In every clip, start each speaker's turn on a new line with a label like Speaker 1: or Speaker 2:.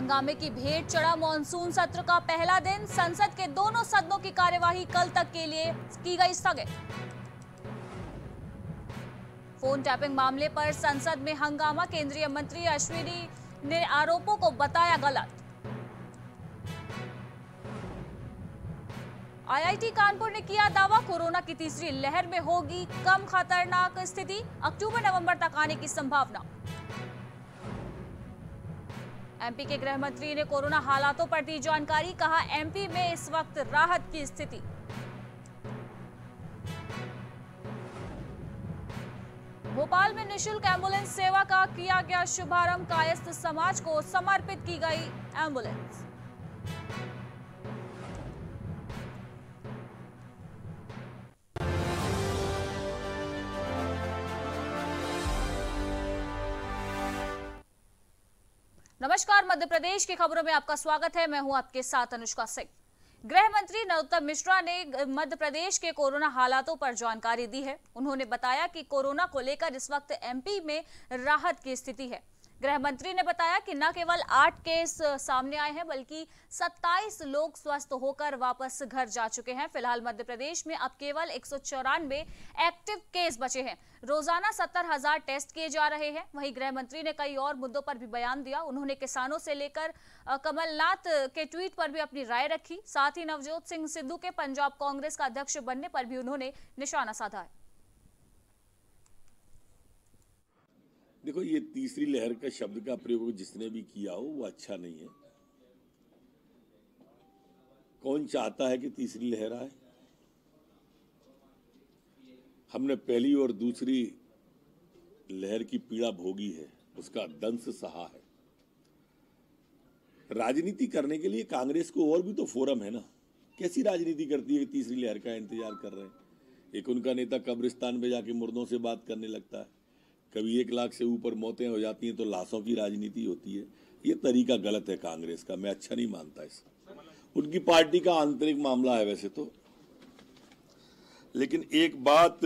Speaker 1: हंगामे की भेंट, चढ़ा मानसून सत्र का पहला दिन, संसद के दोनों सदनों की कार्यवाही कल तक के लिए की गई स्थगित। फ़ोन टैपिंग मामले पर संसद में हंगामा, केंद्रीय मंत्री अश्विनी ने आरोपों को बताया गलत। आईआईटी कानपुर ने किया दावा, कोरोना की तीसरी लहर में होगी कम खतरनाक स्थिति, अक्टूबर, नवंबर तक आने की संभावना। एमपी के गृह मंत्री ने कोरोना हालातों पर दी जानकारी, कहा एमपी में इस वक्त राहत की स्थिति। भोपाल में निशुल्क एंबुलेंस सेवा का किया गया शुभारंभ, कायस्थ समाज को समर्पित की गई एंबुलेंस। नमस्कार, मध्य प्रदेश की खबरों में आपका स्वागत है। मैं हूँ आपके साथ अनुष्का सिंह। गृह मंत्री नरोत्तम मिश्रा ने मध्य प्रदेश के कोरोना हालातों पर जानकारी दी है। उन्होंने बताया कि कोरोना को लेकर इस वक्त एमपी में राहत की स्थिति है। गृह मंत्री ने बताया कि न केवल आठ केस सामने आए हैं, बल्कि 27 लोग स्वस्थ होकर वापस घर जा चुके हैं। फ़िलहाल मध्य प्रदेश में अब केवल एक सौ चौरानवे एक्टिव केस बचे हैं। रोज़ाना सत्तर हज़ार टेस्ट किए जा रहे हैं। वहीं गृह मंत्री ने कई और मुद्दों पर भी बयान दिया। उन्होंने किसानों से लेकर कमलनाथ के ट्वीट पर भी अपनी राय रखी। साथ ही नवजोत सिंह सिद्धू के पंजाब कांग्रेस का अध्यक्ष बनने पर भी उन्होंने निशाना साधा है।
Speaker 2: देखो, ये तीसरी लहर का शब्द का प्रयोग जिसने भी किया हो, वो अच्छा नहीं है। कौन चाहता है कि तीसरी लहर आए? हमने पहली और दूसरी लहर की पीड़ा भोगी है, उसका दंश सहा है। राजनीति करने के लिए कांग्रेस को और भी तो फोरम है ना। कैसी राजनीति करती है तीसरी लहर का इंतज़ार कर रहे हैं? एक उनका नेता कब्रिस्तान में जाके मुर्दों से बात करने लगता है। कभी एक लाख से ऊपर मौतें हो जाती हैं तो लाशों की राजनीति होती है। ये तरीका गलत है कांग्रेस का, मैं अच्छा नहीं मानता इसे उनकी पार्टी का आंतरिक मामला है वैसे तो। लेकिन एक बात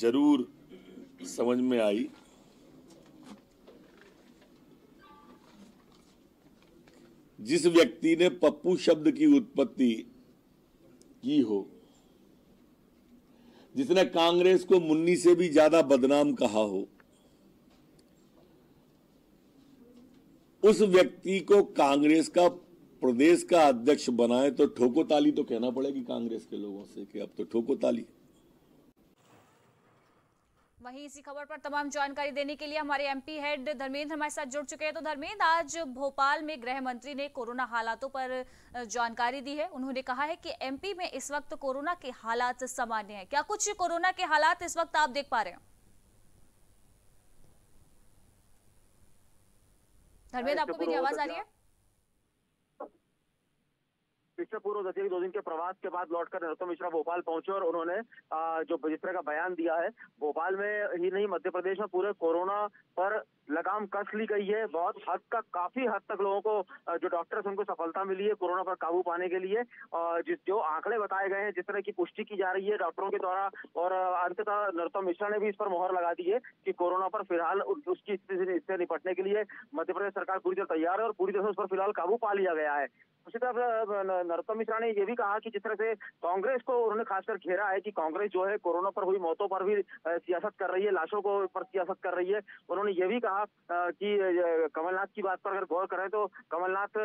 Speaker 2: ज़रूर समझ में आई। जिस व्यक्ति ने पप्पू शब्द की उत्पत्ति की हो, जिसने कांग्रेस को मुन्नी से भी ज़्यादा बदनाम कहा हो उस व्यक्ति को कांग्रेस का प्रदेश का अध्यक्ष बनाए तो ठोको ताली तो कहना पड़ेगी कांग्रेस के लोगों से कि अब तो ठोको ताली।
Speaker 1: वहीं इसी खबर पर तमाम जानकारी देने के लिए हमारे एमपी हेड धर्मेंद्र हमारे साथ जुड़ चुके हैं। तो धर्मेंद्र, आज भोपाल में गृह मंत्री ने कोरोना हालातों पर जानकारी दी है। उन्होंने कहा है कि एमपी में इस वक्त कोरोना के हालात सामान्य है। क्या कुछ कोरोना के हालात इस वक्त आप देख पा रहे हैं? धर्मेंद्र आपको मेरी आवाज़ आ रही है?
Speaker 3: पिछले पूर्व दतिया दो दिन के प्रवास के बाद लौटकर नरोत्तम मिश्रा भोपाल पहुँचे और उन्होंने जो जिस तरह का बयान दिया है भोपाल में ही नहीं मध्य प्रदेश में पूरे कोरोना पर लगाम कस ली गई है। बहुत हद तक, काफ़ी हद तक लोगों को जो डॉक्टर्स उनको सफलता मिली है कोरोना पर काबू पाने के लिए। और जिस, जो आंकड़े बताए गए हैं, जिस तरह की पुष्टि की जा रही है डॉक्टरों के द्वारा, और अंततः नरोत्तम मिश्रा ने भी इस पर मोहर लगा दी है कि कोरोना पर फ़िलहाल उसकी स्थिति से निपटने के लिए मध्य प्रदेश सरकार पूरी तरह तैयार है और पूरी तरह से उस पर फ़िलहाल काबू पा लिया गया है। उसी तरफ़ नरोत्तम मिश्रा ने यह भी कहा कि जिस तरह से कांग्रेस को उन्होंने खासकर घेरा है कि कांग्रेस जो है कोरोना पर हुई मौतों पर भी सियासत कर रही है, लाशों को पर सियासत कर रही है, उन्होंने ये भी कहा कि कमलनाथ की बात पर अगर गौर करें तो कमलनाथ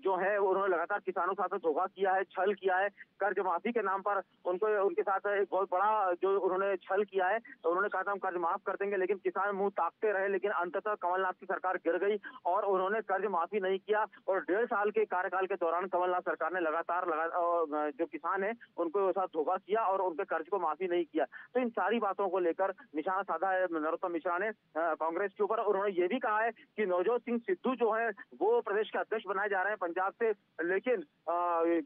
Speaker 3: जो है उन्होंने लगातार किसानों के साथ धोखा किया है, छल किया है कर्ज माफ़ी के नाम पर उनको, उनके साथ एक बहुत बड़ा, जो उन्होंने छल किया है तो उन्होंने कहा था हम कर्ज माफ़ कर देंगे, लेकिन किसान मुँह ताकते रहे, लेकिन अंततः कमलनाथ की सरकार गिर गई और उन्होंने कर्ज माफ़ी नहीं किया और डेढ़ साल के कार्यकाल के दौरान कमलनाथ सरकार ने लगातार लगा जो किसान है, उनको साथ धोखा किया और उनके कर्ज को माफ़ी नहीं किया। तो इन सारी बातों को लेकर निशाना साधा है नरोत्तम मिश्रा ने कांग्रेस के ऊपर उन्होंने ये भी कहा है कि नवजोत सिंह सिद्धू जो है, वो प्रदेश के अध्यक्ष बनाए जा रहे हैं पंजाब से। लेकिन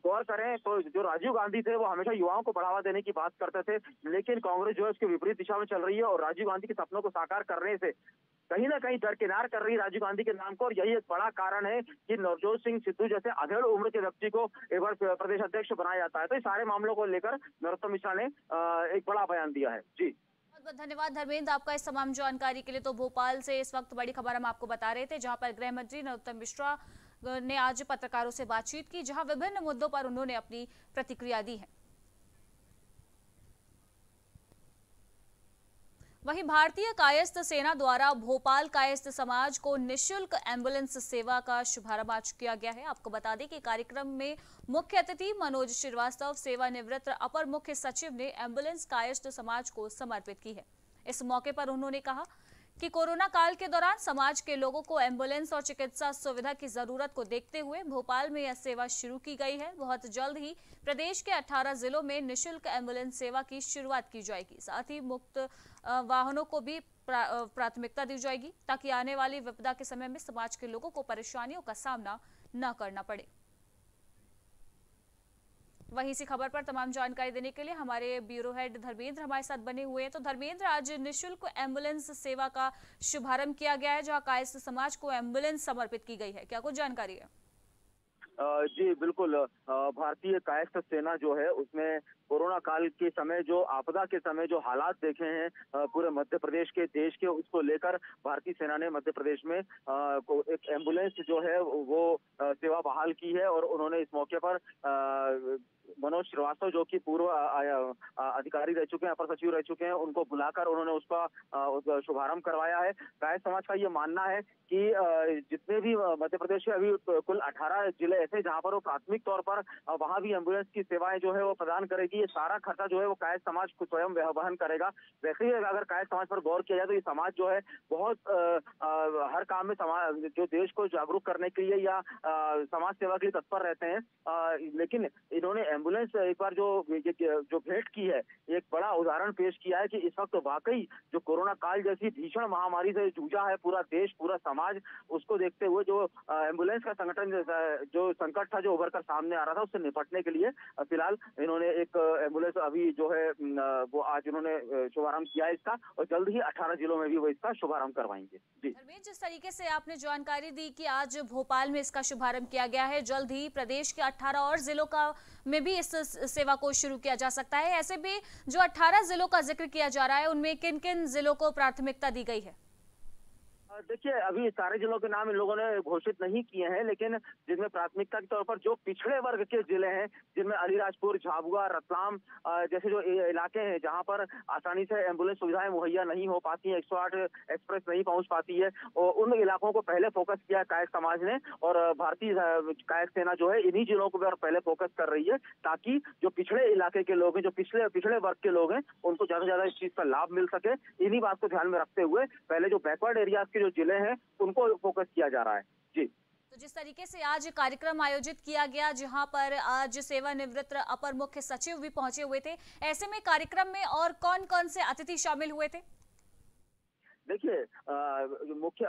Speaker 3: गौर करें तो जो राजीव गांधी थे, वो हमेशा युवाओं को बढ़ावा देने की बात करते थे। लेकिन कांग्रेस जो है, उसके विपरीत दिशा में चल रही है और राजीव गांधी के सपनों को साकार करने से कहीं ना कहीं दरकिनार कर रही राजीव गांधी के नाम को। और यही एक बड़ा कारण है कि नवजोत सिंह सिद्धू जैसे अधेड़ उम्र के व्यक्ति को एक बार प्रदेश अध्यक्ष बनाया जाता है। तो इस सारे मामलों को लेकर नरोत्तम मिश्रा ने एक बड़ा बयान दिया है। जी।
Speaker 1: बहुत धन्यवाद धर्मेंद्र आपका इस तमाम जानकारी के लिए। तो भोपाल से इस वक्त बड़ी खबर हम आपको बता रहे थे, जहाँ पर गृह मंत्री नरोत्तम मिश्रा ने आज पत्रकारों से बातचीत की, जहाँ विभिन्न मुद्दों पर उन्होंने अपनी प्रतिक्रिया दी है। वहीं भारतीय कायस्थ सेना द्वारा भोपाल कायस्थ समाज को निशुल्क एंबुलेंस सेवा का शुभारंभ आज किया गया है। आपको बता दें कि कार्यक्रम में मुख्य अतिथि मनोज श्रीवास्तव, सेवानिवृत्त अपर मुख्य सचिव ने एंबुलेंस कायस्थ समाज को समर्पित की है। इस मौके पर उन्होंने कहा कि कोरोना काल के दौरान समाज के लोगों को एंबुलेंस और चिकित्सा सुविधा की ज़रूरत को देखते हुए भोपाल में यह सेवा शुरू की गई है। बहुत जल्द ही प्रदेश के 18 जिलों में निशुल्क एंबुलेंस सेवा की शुरुआत की जाएगी। साथ ही मुक्त वाहनों को भी प्रा, प्राथमिकता दी जाएगी ताकि आने वाली विपदा के समय में समाज के लोगों को परेशानियों का सामना न करना पड़े। वहीं इसी खबर पर तमाम जानकारी देने के लिए हमारे ब्यूरो हेड धर्मेंद्र हमारे साथ बने हुए हैं। तो धर्मेंद्र, आज निशुल्क एंबुलेंस सेवा का शुभारंभ किया गया है, जहाँ कायस्थ समाज को एंबुलेंस समर्पित की गई है। क्या कुछ जानकारी है?
Speaker 3: जी, बिल्कुल। भारतीय कायस्थ सेना जो है, उसमें कोरोना काल के समय जो, आपदा के समय जो हालात देखे हैं पूरे मध्य प्रदेश के, देश के, उसको लेकर भारतीय सेना ने मध्य प्रदेश में एक एंबुलेंस जो है, वो सेवा बहाल की है और उन्होंने इस मौके पर मनोज श्रीवास्तव जो कि पूर्व अधिकारी रह चुके हैं, अपर सचिव रह चुके हैं, उनको बुलाकर उन्होंने उसका शुभारंभ करवाया है। गाय समाज का ये मानना है कि जितने भी मध्य प्रदेश के अभी कुल 18 ज़िले ऐसे जहाँ पर वो प्राथमिक तौर पर वहाँ भी एंबुलेंस की सेवाएँ जो है वो प्रदान करेगी। ये सारा खर्चा जो है वो कायद समाज को स्वयं वहन करेगा। वैसे ही अगर कायद समाज पर गौर किया जाए तो ये समाज जो है बहुत हर काम में समाज जो देश को जागरूक करने के लिए या समाज सेवा के लिए तत्पर रहते हैं। लेकिन इन्होंने एंबुलेंस एक बार जो जो भेंट की है, एक बड़ा उदाहरण पेश किया है कि इस वक्त वाकई जो कोरोना काल जैसी भीषण महामारी से जूझा है पूरा देश, पूरा समाज, उसको देखते हुए जो एंबुलेंस का संगठन जो संकट था जो उभर कर सामने आ रहा था, उससे निपटने के लिए फ़िलहाल इन्होंने एक एंबुलेंस अभी जो है वो आज उन्होंने शुभारंभ किया इसका और जल्द ही अठारह जिलों में भी वो इसका शुभारंभ करवाएँगे। जी।
Speaker 1: जिस तरीके से आपने जानकारी दी कि आज भोपाल में इसका शुभारंभ किया गया है, जल्द ही प्रदेश के अठारह और जिलों का, में भी इस सेवा को शुरू किया जा सकता है। ऐसे भी जो 18 जिलों का ज़िक्र किया जा रहा है, उनमें किन किन जिलों को प्राथमिकता दी गई है?
Speaker 3: देखिए, अभी सारे जिलों के नाम इन लोगों ने घोषित नहीं किए हैं, लेकिन जिनमें प्राथमिकता के तौर पर जो पिछड़े वर्ग के ज़िले हैं, जिनमें अलीराजपुर, झाबुआ, रतलाम जैसे जो इलाके हैं, जहाँ पर आसानी से एंबुलेंस सुविधाएँ मुहैया नहीं हो पाती है, एक सौ आठ एक्सप्रेस नहीं पहुँच पाती है और उन इलाकों को पहले फोकस किया कायक समाज ने, और भारतीय कायक सेना जो है इन्हीं जिलों को भी पहले फोकस कर रही है, ताकि जो पिछड़े इलाके के लोग हैं, जो पिछले, पिछड़े वर्ग के लोग हैं, उनको ज़्यादा से ज़्यादा इस चीज़ का लाभ मिल सके। इन्हीं बात को ध्यान में रखते हुए पहले जो बैकवर्ड एरियाज़ के ज़िले हैं, उनको फोकस किया जा रहा है। जी।
Speaker 1: तो जिस तरीके से आज कार्यक्रम आयोजित किया गया, जहाँ पर आज सेवानिवृत्त अपर मुख्य सचिव भी पहुँचे हुए थे, ऐसे में कार्यक्रम में और कौन कौन से अतिथि शामिल हुए थे?
Speaker 3: देखिए मुख्य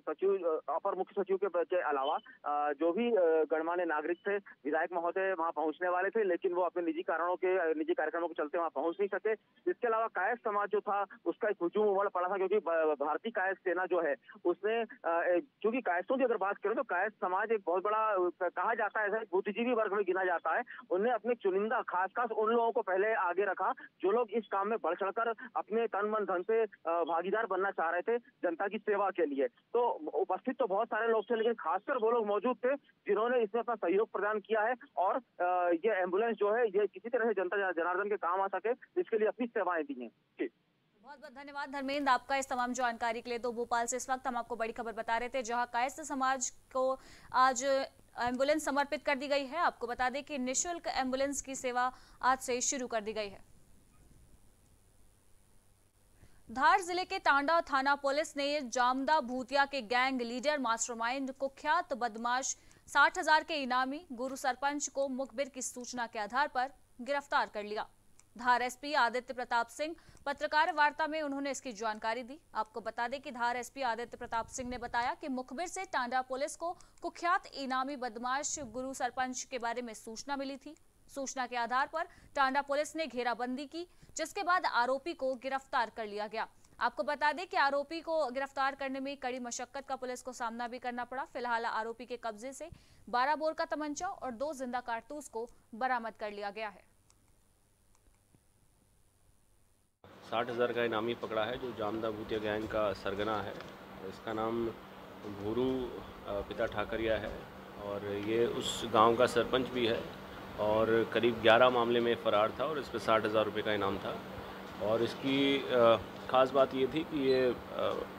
Speaker 3: सचिव अपर मुख्य सचिव के, के अलावा जो भी गणमान्य नागरिक थे विधायक महोदय वहाँ पहुँचने वाले थे लेकिन वो अपने निजी कारणों के निजी कार्यक्रमों के चलते वहाँ पहुँच नहीं सके। इसके अलावा कायस समाज जो था उसका एक हजूम उमड़ पड़ा था क्योंकि भारतीय कायस सेना जो है उसने क्योंकि कायस्तों की अगर बात करें तो कायस समाज एक बहुत बड़ा कहा जाता है बुद्धिजीवी वर्ग में गिना जाता है। उनने अपने चुनिंदा खास खास उन लोगों को पहले आगे रखा जो लोग इस काम में बढ़ चढ़कर अपने तन मन धन से भागीदार बनना चाह रहे थे जनता की सेवा के लिए। तो उपस्थित तो बहुत सारे लोग थे, लेकिन खासकर वो लोग मौजूद थे जिन्होंने इसमें अपना सहयोग प्रदान किया है और ये एंबुलेंस जो है, ये किसी तरह से जनता, जनार्दन के काम आ सके इसके लिए अपनी सेवाएँ दी हैं।
Speaker 1: बहुत बहुत धन्यवाद धर्मेंद्र आपका इस तमाम जानकारी के लिए। तो भोपाल से इस वक्त हम आपको बड़ी खबर बता रहे थे, जहाँ कायस्थ समाज को आज एंबुलेंस समर्पित कर दी गई है। आपको बता दें कि निशुल्क एंबुलेंस की सेवा आज से शुरू कर दी गई है। धार ज़िले के तांडा थाना पुलिस ने जामदा भूतिया के गैंग लीडर मास्टरमाइंड कुख्यात बदमाश साठ हज़ार के इनामी गुरु सरपंच को मुखबिर की सूचना के आधार पर गिरफ़्तार कर लिया। धार एसपी आदित्य प्रताप सिंह पत्रकार वार्ता में उन्होंने इसकी जानकारी दी। आपको बता दें कि धार एसपी आदित्य प्रताप सिंह ने बताया कि मुखबिर से टांडा पुलिस को कुख्यात इनामी बदमाश गुरु सरपंच के बारे में सूचना मिली थी। सूचना के आधार पर टांडा पुलिस ने घेराबंदी की। जिसके बाद आरोपी को गिरफ़्तार कर लिया गया। आपको बता दें कि आरोपी को गिरफ़्तार करने में कड़ी मशक्कत का पुलिस को सामना भी करना पड़ा। फ़िलहाल आरोपी के कब्जे से 12 बोर का तमंचा और दो ज़िंदा कारतूस को बरामद कर लिया गया है।
Speaker 4: साठ हज़ार का इनामी पकड़ा है, जो जामदा भूतिया गैंग का सरगना है। इसका नाम भूरू पिता ठाकरिया है और ये उस गाँव का सरपंच भी है। और करीब 11 मामले में फ़रार था और इस पर साठ हज़ार रुपये का इनाम था। और इसकी ख़ास बात ये थी कि ये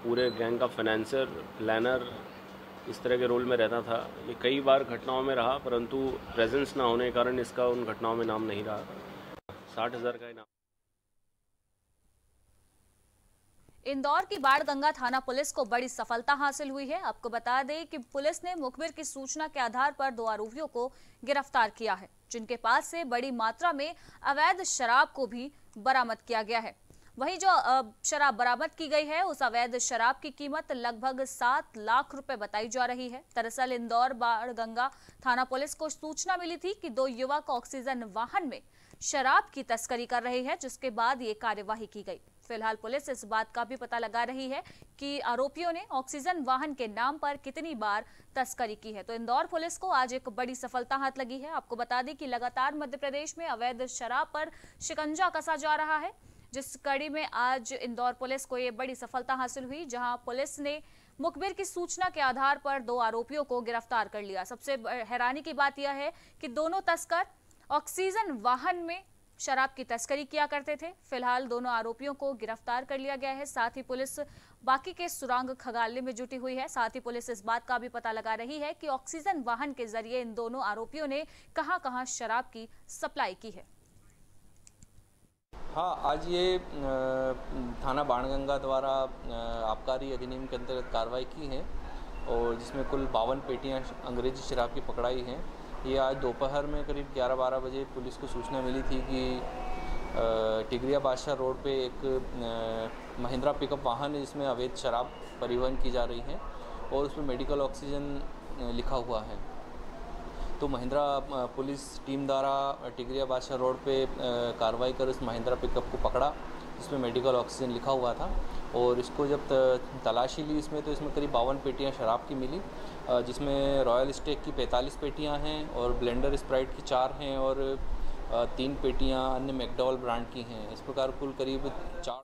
Speaker 4: पूरे गैंग का फाइनेंसर, प्लानर इस तरह के रोल में रहता था। ये कई बार घटनाओं में रहा, परंतु प्रेजेंस ना होने के कारण इसका उन घटनाओं में नाम नहीं रहा। साठ हज़ार का इनाम।
Speaker 1: इंदौर की बाढ़गंगा थाना पुलिस को बड़ी सफलता हासिल हुई है। आपको बता दें कि पुलिस ने मुखबिर की सूचना के आधार पर दो आरोपियों को गिरफ़्तार किया है, जिनके पास से बड़ी मात्रा में अवैध शराब को भी बरामद किया गया है। वहीं जो शराब बरामद की गई है, उस अवैध शराब की कीमत लगभग सात लाख रुपए बताई जा रही है। दरअसल इंदौर बाढ़ गंगा थाना पुलिस को सूचना मिली थी कि दो युवक ऑक्सीजन वाहन में शराब की तस्करी कर रहे हैं, जिसके बाद ये कार्यवाही की गई। फ़िलहाल पुलिस इस बात का भी पता लगा रही है कि आरोपियों ने ऑक्सीजन वाहन के नाम पर कितनी बार तस्करी की है। तो इंदौर पुलिस को आज एक बड़ी सफलता हाथ लगी है। आपको बता दें कि लगातार मध्य प्रदेश में अवैध शराब पर शिकंजा कसा जा रहा है, जिस कड़ी में आज इंदौर पुलिस को ये बड़ी सफलता हासिल हुई, जहाँ पुलिस ने मुखबिर की सूचना के आधार पर दो आरोपियों को गिरफ़्तार कर लिया। सबसे हैरानी की बात यह है कि दोनों तस्कर ऑक्सीजन वाहन में शराब की तस्करी किया करते थे। फ़िलहाल दोनों आरोपियों को गिरफ़्तार कर लिया गया है। साथ ही पुलिस बाकी के सुरांग खगालने में जुटी हुई है। साथ ही पुलिस इस बात का भी पता लगा रही है कि ऑक्सीजन वाहन के ज़रिए इन दोनों आरोपियों ने कहाँ कहाँ शराब की सप्लाई की है।
Speaker 5: हाँ आज ये थाना बाणगंगा द्वारा आबकारी अधिनियम के अंतर्गत कार्रवाई की है और जिसमें कुल बावन पेटियाँ अंग्रेज़ी शराब की पकड़ाई हैं। ये आज दोपहर में करीब 11-12 बजे पुलिस को सूचना मिली थी कि टिगरिया बादशाह रोड पे एक महिंद्रा पिकअप वाहन है जिसमें अवैध शराब परिवहन की जा रही है और उसमें मेडिकल ऑक्सीजन लिखा हुआ है। तो महिंद्रा पुलिस टीम द्वारा टिगरिया बादशाह रोड पे कार्रवाई कर उस महिंद्रा पिकअप को पकड़ा, जिसमें मेडिकल ऑक्सीजन लिखा हुआ था। और इसको जब तलाशी ली इसमें तो इसमें करीब बावन पेटियाँ शराब की मिली जिसमें रॉयल स्टेक की 45 पेटियाँ हैं और ब्लेंडर स्प्राइट की चार हैं और तीन पेटियाँ अन्य मैकडॉल ब्रांड की हैं। इस प्रकार कुल करीब चार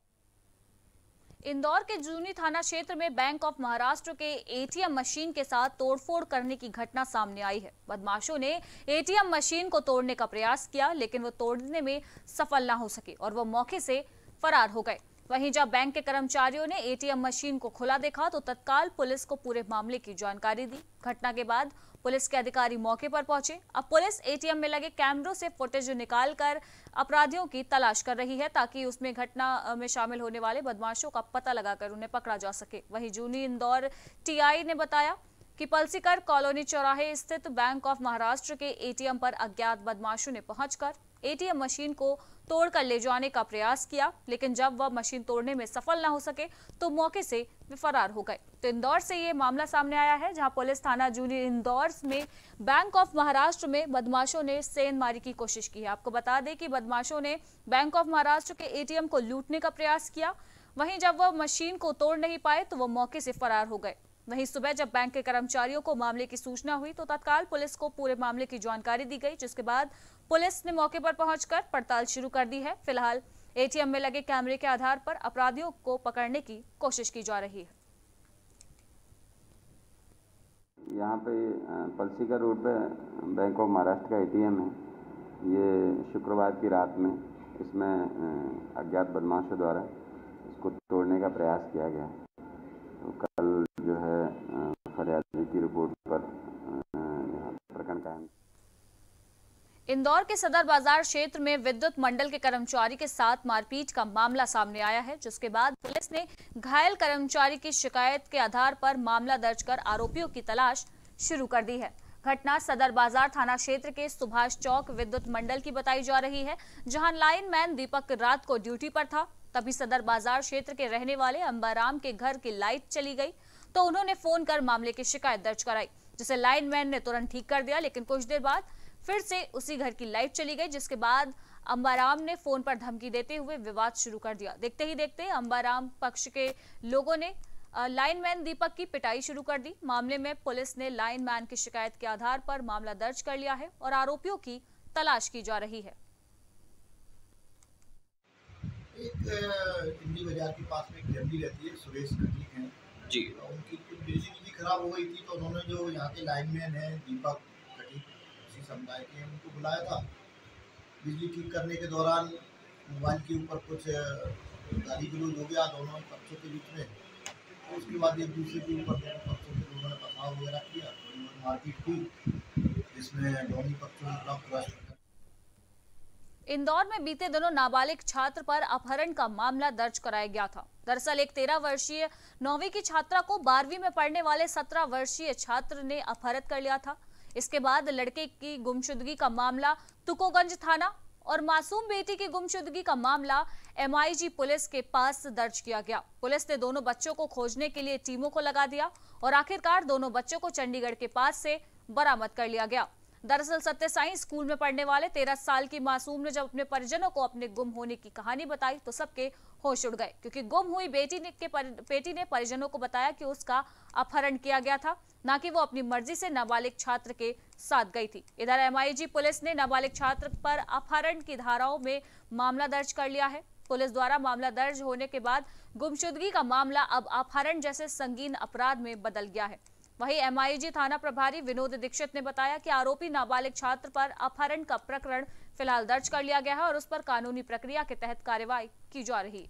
Speaker 1: इंदौर के जूनी थाना क्षेत्र में बैंक ऑफ़ महाराष्ट्र के एटीएम मशीन के साथ तोड़फोड़ करने की घटना सामने आई है। बदमाशों ने एटीएम मशीन को तोड़ने का प्रयास किया, लेकिन वो तोड़ने में सफल ना हो सके और वो मौके से फरार हो गए। वहीं जब बैंक के कर्मचारियों ने एटीएम मशीन को खुला देखा तो तत्काल पुलिस को पूरे मामले की जानकारी दी। घटना के बाद पुलिस के अधिकारी मौके पर पहुँचे। अब पुलिस एटीएम में लगे कैमरों से फुटेज निकालकर अपराधियों की तलाश कर रही है, ताकि उसमें घटना में शामिल होने वाले बदमाशों का पता लगाकर उन्हें पकड़ा जा सके। वहीं जूनी इंदौर टीआई ने बताया कि पलसीकर कॉलोनी चौराहे स्थित बैंक ऑफ़ महाराष्ट्र के एटीएम पर अज्ञात बदमाशों ने पहुंचकर एटीएम मशीन को तोड़कर ले जाने का प्रयास किया, लेकिन जब वह मशीन तोड़ने में सफल न हो सके तो मौके से वे फरार हो गए। तो इंदौर से ये मामला सामने आया है, जहाँ पुलिस थाना जूनियर इंदौर में बैंक ऑफ़ महाराष्ट्र में बदमाशों ने सेन मारी की कोशिश की है। आपको बता दें कि बदमाशों ने बैंक ऑफ़ महाराष्ट्र के एटीएम को लूटने का प्रयास किया। वहीं जब वह मशीन को तोड़ नहीं पाए तो वह मौके से फरार हो गए। वहीं सुबह जब बैंक के कर्मचारियों को मामले की सूचना हुई तो तत्काल पुलिस को पूरे मामले की जानकारी दी गई, जिसके बाद पुलिस ने मौके पर पहुंचकर पड़ताल शुरू कर दी है। फ़िलहाल, एटीएम में लगे कैमरे के आधार पर अपराधियों को पकड़ने की कोशिश की जा रही है।
Speaker 6: यहाँ पे पलसीका रोड पे बैंक ऑफ़ महाराष्ट्र का एटीएम है। ये शुक्रवार की रात में इसमें अज्ञात बदमाशों द्वारा इसको तोड़ने का प्रयास किया गया।
Speaker 1: इंदौर के सदर बाज़ार क्षेत्र में विद्युत मंडल के कर्मचारी के साथ मारपीट का मामला सामने आया है, जिसके बाद पुलिस ने घायल कर्मचारी की शिकायत के आधार पर मामला दर्ज कर आरोपियों की तलाश शुरू कर दी है। घटना सदर बाज़ार थाना क्षेत्र के सुभाष चौक विद्युत मंडल की बताई जा रही है, जहाँ लाइनमैन दीपक रात को ड्यूटी पर था। तभी सदर बाज़ार क्षेत्र के रहने वाले अंबाराम के घर की लाइट चली गई तो उन्होंने फ़ोन कर मामले की शिकायत दर्ज कराई, जिसे लाइनमैन ने तुरंत ठीक कर दिया, लेकिन कुछ देर बाद फिर से उसी घर की लाइट चली गई जिसके बाद अंबाराम ने फ़ोन पर धमकी देते हुए विवाद शुरू कर दिया। देखते ही देखते अंबाराम पक्ष के लोगों ने लाइनमैन दीपक की पिटाई शुरू कर दी। मामले में पुलिस ने लाइनमैन की शिकायत के आधार पर मामला दर्ज कर लिया है और आरोपियों की तलाश की जा रही है।
Speaker 7: एक बाज़ार के पास में एक रहती है सुरेश नदी है। जी।
Speaker 8: उनकी बिजली खराब हो गई थी तो उन्होंने जो यहाँ के लाइनमैन हैं दीपक समुदाय के उनको बुलाया था। बिजली ठीक करने के दौरान मोबाइल के ऊपर कुछ गाली गलौज हो गया दोनों पक्षों के बीच में। तो उसके बाद एक दूसरे के ऊपर दोनों पक्षों के लोगों ने पथराव वगैरह किया। मारपीट की जिसमें दोनों पक्षों खिलाफ क्रॉस
Speaker 1: इंदौर में बीते दिनों नाबालिग छात्र पर अपहरण का मामला दर्ज कराया गया था। दरअसल एक तेरह वर्षीय नौवीं की छात्रा को बारहवीं में पढ़ने वाले सत्रह वर्षीय छात्र ने अपहरित कर लिया था। इसके बाद लड़के की गुमशुदगी का मामला तुकोगंज थाना और मासूम बेटी की गुमशुदगी का मामला एमआईजी पुलिस के पास दर्ज किया गया। पुलिस ने दोनों बच्चों को खोजने के लिए टीमों को लगा दिया और आखिरकार दोनों बच्चों को चंडीगढ़ के पास से बरामद कर लिया गया। दरअसल सत्य साई स्कूल में पढ़ने वाले तेरह साल की मासूम ने जब अपने परिजनों को अपने गुम होने की कहानी बताई तो सबके होश उड़ गए। क्योंकि गुम हुई बेटी ने के पर, बेटी ने परिजनों को बताया कि उसका अपहरण किया गया था। न कि वो अपनी मर्ज़ी से नाबालिग छात्र के साथ गई थी। इधर एमआईजी पुलिस ने नाबालिग छात्र पर अपहरण की धाराओं में मामला दर्ज कर लिया है। पुलिस द्वारा मामला दर्ज होने के बाद गुमशुदगी का मामला अब अपहरण जैसे संगीन अपराध में बदल गया है। वहीं एमआईजी थाना प्रभारी विनोद दीक्षित ने बताया कि आरोपी नाबालिग छात्र पर अपहरण का प्रकरण फ़िलहाल दर्ज कर लिया गया है और उस पर कानूनी प्रक्रिया के तहत कार्रवाई की जा रही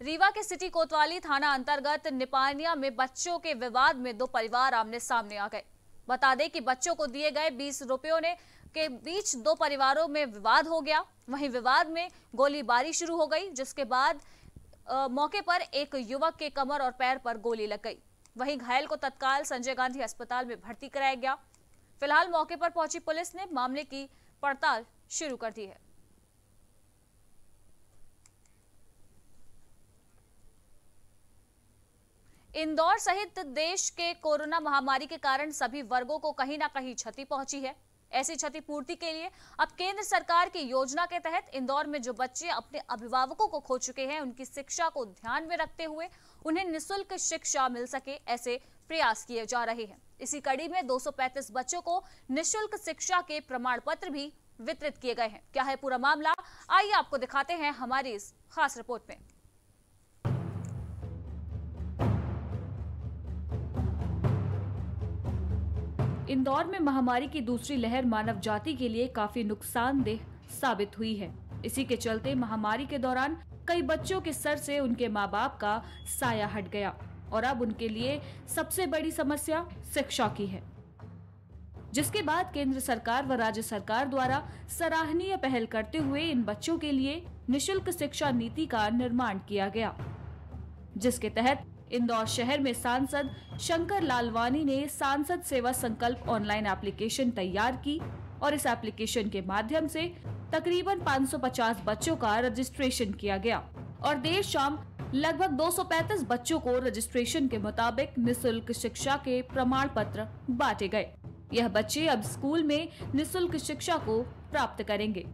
Speaker 1: रीवा के सिटी कोतवाली थाना अंतर्गत निपानिया में बच्चों के विवाद में दो परिवार आमने सामने आ गए। बता दें कि बच्चों को दिए गए बीस रुपयों ने के बीच दो परिवारों में विवाद हो गया। वहीं विवाद में गोलीबारी शुरू हो गई, जिसके बाद मौके पर एक युवक के कमर और पैर पर गोली लग गई। वहीं घायल को तत्काल संजय गांधी अस्पताल में भर्ती कराया गया। फ़िलहाल मौके पर पहुँची पुलिस ने मामले की पड़ताल शुरू कर दी है। इंदौर सहित देश के कोरोना महामारी के कारण सभी वर्गों को कहीं ना कहीं क्षति पहुँची है। ऐसी क्षतिपूर्ति के लिए अब केंद्र सरकार की योजना के तहत इंदौर में जो बच्चे अपने अभिभावकों को खो चुके हैं, उनकी शिक्षा को ध्यान में रखते हुए उन्हें निशुल्क शिक्षा मिल सके ऐसे प्रयास किए जा रहे हैं। इसी कड़ी में 235 बच्चों को निशुल्क शिक्षा के प्रमाण पत्र भी वितरित किए गए हैं। क्या है पूरा मामला? आइए आपको दिखाते हैं हमारी इस खास रिपोर्ट में। इंदौर में महामारी की दूसरी लहर मानव जाति के लिए काफ़ी नुकसानदेह साबित हुई है। इसी के चलते महामारी के दौरान कई बच्चों के सर से उनके माँ बाप का साया हट गया और अब उनके लिए सबसे बड़ी समस्या शिक्षा की है। जिसके बाद केंद्र सरकार व राज्य सरकार द्वारा सराहनीय पहल करते हुए इन बच्चों के लिए निशुल्क शिक्षा नीति का निर्माण किया गया, जिसके तहत इंदौर शहर में सांसद शंकर लालवानी ने सांसद सेवा संकल्प ऑनलाइन एप्लीकेशन तैयार की और इस एप्लीकेशन के माध्यम से तकरीबन 550 बच्चों का रजिस्ट्रेशन किया गया और देर शाम लगभग 235 बच्चों को रजिस्ट्रेशन के मुताबिक निशुल्क शिक्षा के प्रमाण पत्र बांटे गए। यह बच्चे अब स्कूल में निशुल्क शिक्षा को प्राप्त करेंगे।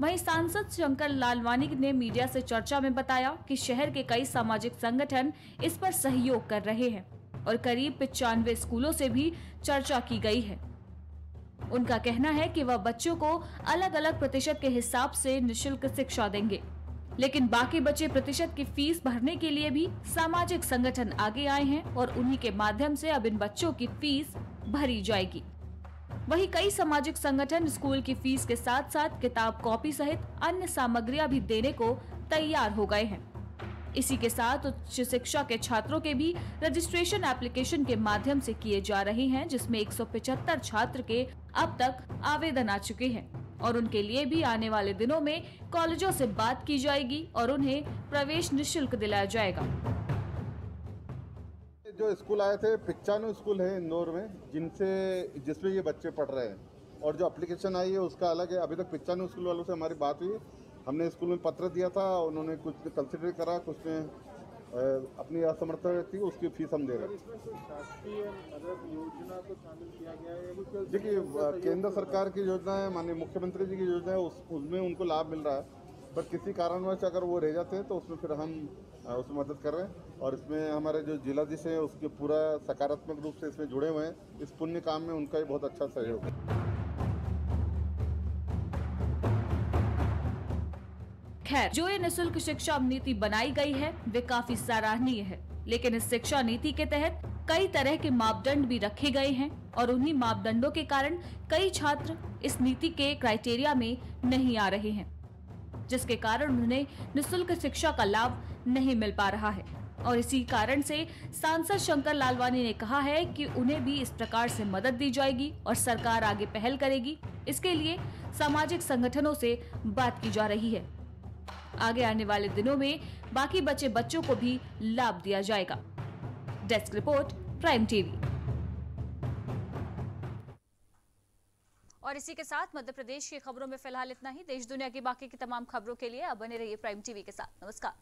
Speaker 1: वहीं सांसद शंकर लालवानी ने मीडिया से चर्चा में बताया कि शहर के कई सामाजिक संगठन इस पर सहयोग कर रहे हैं और करीब पिचानवे स्कूलों से भी चर्चा की गई है। उनका कहना है कि वह बच्चों को अलग अलग प्रतिशत के हिसाब से निशुल्क शिक्षा देंगे। लेकिन बाकी बचे प्रतिशत की फ़ीस भरने के लिए भी सामाजिक संगठन आगे आए हैं और उन्हीं के माध्यम से अब इन बच्चों की फ़ीस भरी जाएगी। वहीं कई सामाजिक संगठन स्कूल की फ़ीस के साथ साथ किताब कॉपी सहित अन्य सामग्रियाँ भी देने को तैयार हो गए हैं। इसी के साथ उच्च शिक्षा के छात्रों के भी रजिस्ट्रेशन एप्लीकेशन के माध्यम से किए जा रहे हैं, जिसमें 175 छात्र के अब तक आवेदन आ चुके हैं और उनके लिए भी आने वाले दिनों में कॉलेजों से बात की जाएगी और उन्हें प्रवेश निशुल्क दिलाया जाएगा।
Speaker 9: जो स्कूल आए थे पिचानवे स्कूल है इंदौर में, जिनसे, जिसमें ये बच्चे पढ़ रहे हैं। और जो अप्लीकेशन आई है, उसका अलग है। अभी तक पिचानवे स्कूल वालों से हमारी बात हुई। हमने स्कूल में पत्र दिया था, उन्होंने कुछ कंसिडर करा, कुछ ने अपनी असमर्थता थी उसकी फ़ीस हम दे रहे देखिए केंद्र सरकार की योजना है माननीय मुख्यमंत्री जी की योजना है उस, उसमें उनको लाभ मिल रहा है। पर किसी कारणवश अगर वो रह जाते हैं तो उसमें फिर हम उसमें मदद कर रहे हैं। और इसमें हमारे जो जिलाधीश हैं, उसके पूरा सकारात्मक रूप से इसमें जुड़े हुए हैं। इस पुण्य काम में उनका भी बहुत अच्छा सहयोग है।
Speaker 1: खैर, जो ये निशुल्क शिक्षा नीति बनाई गई है, वे काफ़ी सराहनीय है। लेकिन इस शिक्षा नीति के तहत कई तरह के मापदंड भी रखे गए हैं, और उन्हीं मापदंडों के कारण कई छात्र इस नीति के क्राइटेरिया में नहीं आ रहे हैं। जिसके कारण उन्हें निशुल्क शिक्षा का लाभ नहीं मिल पा रहा है। और इसी कारण से सांसद शंकर लालवानी ने कहा है कि उन्हें भी इस प्रकार से मदद दी जाएगी और सरकार आगे पहल करेगी। इसके लिए सामाजिक संगठनों से बात की जा रही है। आगे आने वाले दिनों में बाकी बचे बच्चों को भी लाभ दिया जाएगा। Desk report, prime TV. और इसी के साथ मध्य प्रदेश की खबरों में फ़िलहाल इतना ही। देश दुनिया की बाकी की तमाम खबरों के लिए अब बने रहिए प्राइम टीवी के साथ। नमस्कार।